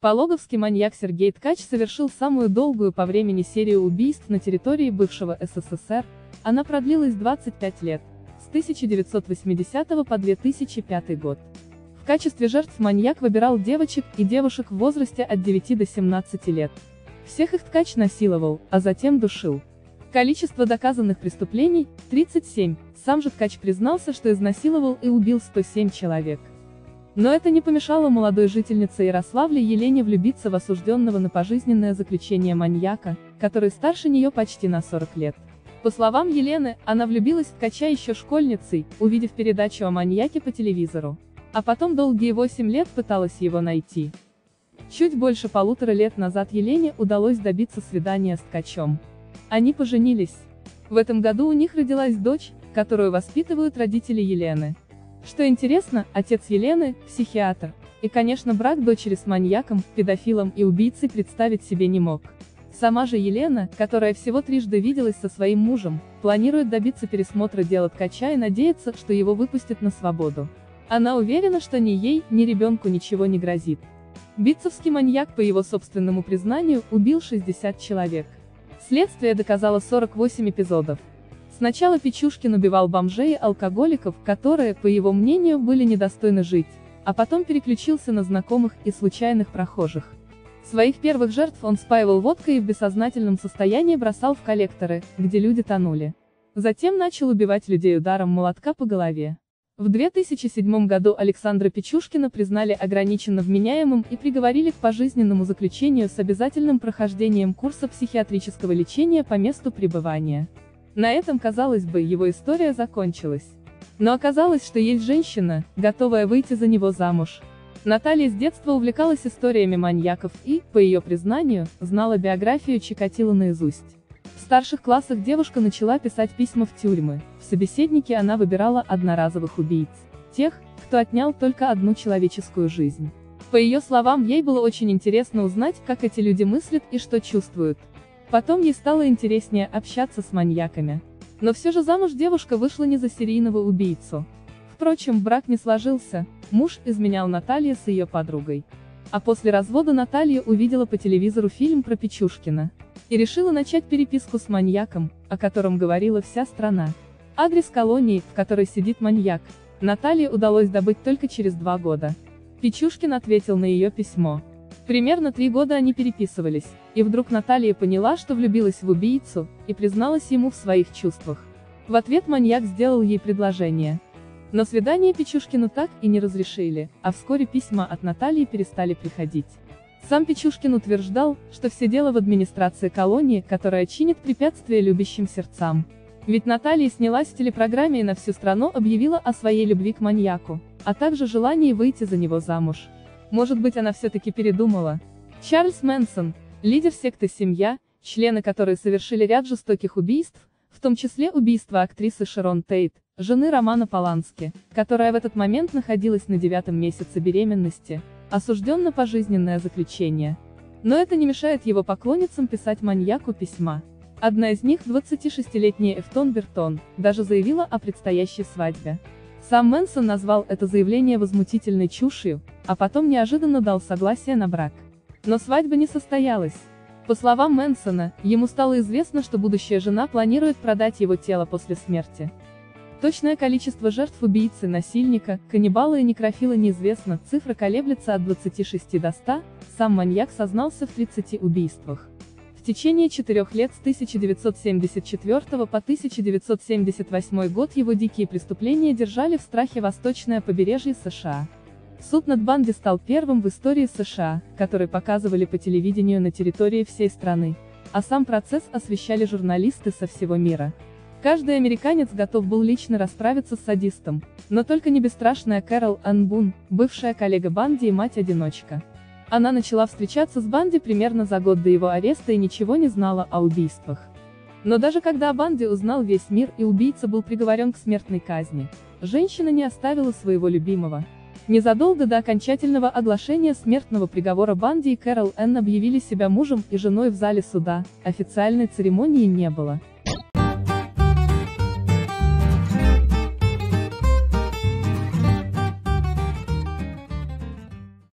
Пологовский маньяк Сергей Ткач совершил самую долгую по времени серию убийств на территории бывшего СССР, она продлилась 25 лет, с 1980 по 2005 год. В качестве жертв маньяк выбирал девочек и девушек в возрасте от 9 до 17 лет. Всех их Ткач насиловал, а затем душил. Количество доказанных преступлений – 37, сам же Ткач признался, что изнасиловал и убил 107 человек. Но это не помешало молодой жительнице Ярославля Елене влюбиться в осужденного на пожизненное заключение маньяка, который старше нее почти на 40 лет. По словам Елены, она влюбилась в Ткача еще школьницей, увидев передачу о маньяке по телевизору. А потом долгие 8 лет пыталась его найти. Чуть больше полутора лет назад Елене удалось добиться свидания с Ткачом. Они поженились. В этом году у них родилась дочь, которую воспитывают родители Елены. Что интересно, отец Елены – психиатр. И, конечно, брак дочери с маньяком, педофилом и убийцей представить себе не мог. Сама же Елена, которая всего трижды виделась со своим мужем, планирует добиться пересмотра дела Ткача и надеется, что его выпустят на свободу. Она уверена, что ни ей, ни ребенку ничего не грозит. Битцевский маньяк, по его собственному признанию, убил 60 человек. Следствие доказало 48 эпизодов. Сначала Печушкин убивал бомжей и алкоголиков, которые, по его мнению, были недостойны жить, а потом переключился на знакомых и случайных прохожих. Своих первых жертв он спаивал водкой и в бессознательном состоянии бросал в коллекторы, где люди тонули. Затем начал убивать людей ударом молотка по голове. В 2007 году Александра Печушкина признали ограниченно вменяемым и приговорили к пожизненному заключению с обязательным прохождением курса психиатрического лечения по месту пребывания. На этом, казалось бы, его история закончилась. Но оказалось, что есть женщина, готовая выйти за него замуж. Наталья с детства увлекалась историями маньяков и, по ее признанию, знала биографию Чикатило наизусть. В старших классах девушка начала писать письма в тюрьмы, в собеседнике она выбирала одноразовых убийц. Тех, кто отнял только одну человеческую жизнь. По ее словам, ей было очень интересно узнать, как эти люди мыслят и что чувствуют. Потом ей стало интереснее общаться с маньяками. Но все же замуж девушка вышла не за серийного убийцу. Впрочем, брак не сложился, муж изменял Наталье с ее подругой. А после развода Наталья увидела по телевизору фильм про Печушкина. И решила начать переписку с маньяком, о котором говорила вся страна. Адрес колонии, в которой сидит маньяк, Наталье удалось добыть только через два года. Печушкин ответил на ее письмо. Примерно три года они переписывались, и вдруг Наталья поняла, что влюбилась в убийцу, и призналась ему в своих чувствах. В ответ маньяк сделал ей предложение. Но свидание Печушкину так и не разрешили, а вскоре письма от Натальи перестали приходить. Сам Печушкин утверждал, что все дело в администрации колонии, которая чинит препятствия любящим сердцам. Ведь Наталья снялась в телепрограмме и на всю страну объявила о своей любви к маньяку, а также желании выйти за него замуж. Может быть она все-таки передумала. Чарльз Мэнсон, лидер секты «Семья», члены которой совершили ряд жестоких убийств, в том числе убийство актрисы Шерон Тейт, жены Романа Полански, которая в этот момент находилась на девятом месяце беременности, осужден на пожизненное заключение. Но это не мешает его поклонницам писать маньяку письма. Одна из них, 26-летняя Эфтон Бертон, даже заявила о предстоящей свадьбе. Сам Мэнсон назвал это заявление возмутительной чушью, а потом неожиданно дал согласие на брак. Но свадьба не состоялась. По словам Мэнсона, ему стало известно, что будущая жена планирует продать его тело после смерти. Точное количество жертв убийцы, насильника, каннибала и некрофила неизвестно, цифра колеблется от 26 до 100, сам маньяк сознался в 30 убийствах. В течение четырех лет с 1974 по 1978 год его дикие преступления держали в страхе восточное побережье США. Суд над Банди стал первым в истории США, который показывали по телевидению на территории всей страны, а сам процесс освещали журналисты со всего мира. Каждый американец готов был лично расправиться с садистом, но только не бесстрашная Кэрол Энн Бун, бывшая коллега Банди и мать-одиночка. Она начала встречаться с Банди примерно за год до его ареста и ничего не знала о убийствах. Но даже когда Банди узнал весь мир и убийца был приговорен к смертной казни, женщина не оставила своего любимого. Незадолго до окончательного оглашения смертного приговора Банди и Кэрол Энн объявили себя мужем и женой в зале суда, официальной церемонии не было.